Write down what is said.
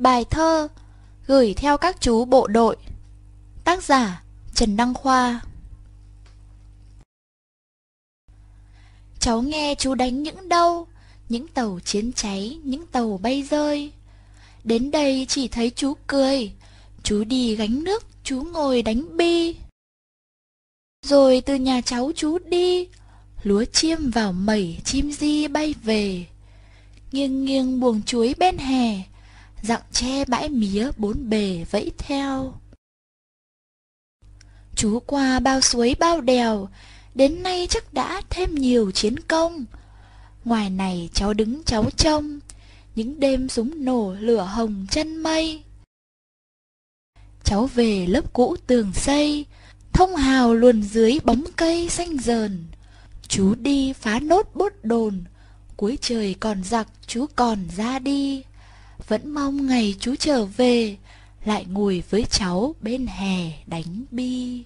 Bài thơ Gửi theo các chú bộ đội. Tác giả Trần Đăng Khoa. Cháu nghe chú đánh những đâu, Những tàu chiến cháy, Những tàu bay rơi. Đến đây chỉ thấy chú cười, Chú đi gánh nước, Chú ngồi đánh bi. Rồi từ nhà cháu chú đi, Lúa chiêm vào mẩy Chim di bay về. Nghiêng nghiêng buồng chuối bên hè Dặng che bãi mía bốn bề vẫy theo. Chú qua bao suối bao đèo, Đến nay chắc đã thêm nhiều chiến công. Ngoài này cháu đứng cháu trông, Những đêm súng nổ lửa hồng chân mây. Cháu về lớp cũ tường xây, Thông hào luồn dưới bóng cây xanh dờn. Chú đi phá nốt bốt đồn, Cuối trời còn giặc, chú còn ra đi. Vẫn mong ngày chú trở về Lại ngồi với cháu bên hè đánh bi.